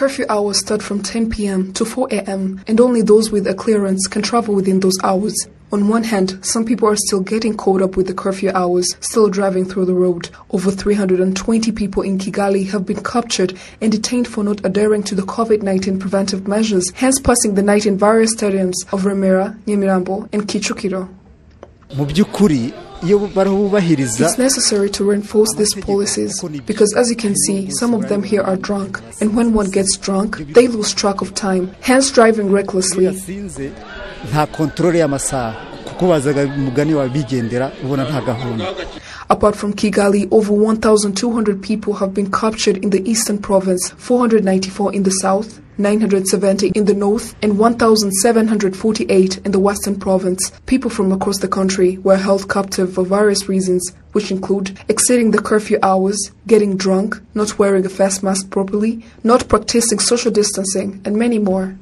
Curfew hours start from 10 p.m. to 4 a.m., and only those with a clearance can travel within those hours. On one hand, some people are still getting caught up with the curfew hours, still driving through the road. Over 320 people in Kigali have been captured and detained for not adhering to the COVID 19 preventive measures, hence passing the night in various stadiums of Remera, Nyamirambo, and Kicukiro. Mu by'ukuri iyo barubahiriza It's necessary to reinforce these policies because, as you can see, some of them here are drunk, and when one gets drunk, they lose track of time, hence driving recklessly. nta kontorore y'amasaha kuko bazaga umugani wawe bigendera ubona nta gahunda Apart from Kigali, over 1,200 people have been captured in the eastern province, 494 in the south, 970 in the north, and 1,748 in the western province. People from across the country were held captive for various reasons, which include exceeding the curfew hours, getting drunk, not wearing a face mask properly, not practicing social distancing, and many more.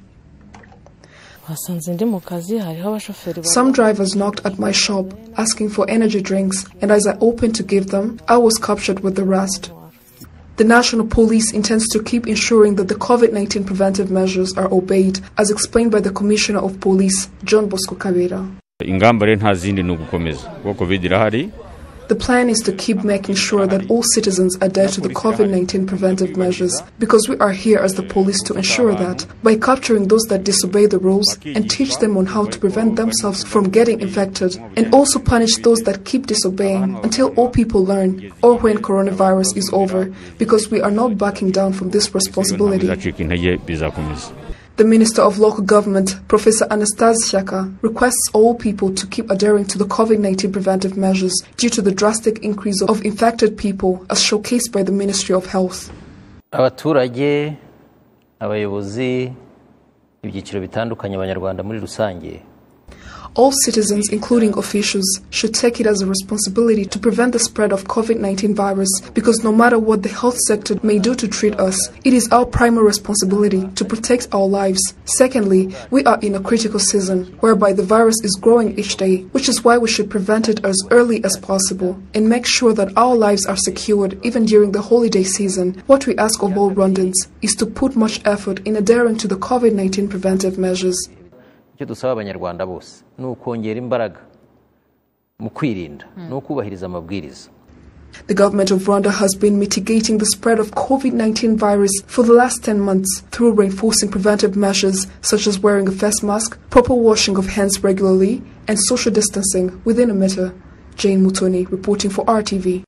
Some drivers knocked at my shop asking for energy drinks, and as I opened to give them, I was captured with the rest. The National Police intends to keep ensuring that the COVID 19 preventive measures are obeyed, as explained by the Commissioner of Police, John Bosco Kabera. ingamba rero nta zindi ni ugukomeza kuko covid irahari The plan is to keep making sure that all citizens adhere to the COVID 19 preventive measures because we are here as the police to ensure that by capturing those that disobey the rules and teach them on how to prevent themselves from getting infected and also punish those that keep disobeying until all people learn or when coronavirus is over because we are not backing down from this responsibility. The Minister of Local Government, Professor Anastas Shaka, requests all people to keep adhering to the COVID 19 preventive measures due to the drastic increase of infected people, as showcased by the Ministry of Health. abaturage abayobozi ibyiciro bitandukanye abanyarwanda muri rusange All citizens, including officials, should take it as a responsibility to prevent the spread of COVID 19 virus because no matter what the health sector may do to treat us, it is our primary responsibility to protect our lives. Secondly, we are in a critical season whereby the virus is growing each day, which is why we should prevent it as early as possible and make sure that our lives are secured even during the holiday season. What we ask of all Rwandans is to put much effort in adhering to the COVID 19 preventive measures. Icyo dusaba abanyarwanda bose ni ukongera imbaraga mu kwirinda no kubahiriza amabwiriza The government of Rwanda has been mitigating the spread of COVID 19 virus for the last 10 months through reinforcing preventive measures such as wearing a face mask, proper washing of hands regularly, and social distancing within a meter. Jane Mutoni reporting for RTV.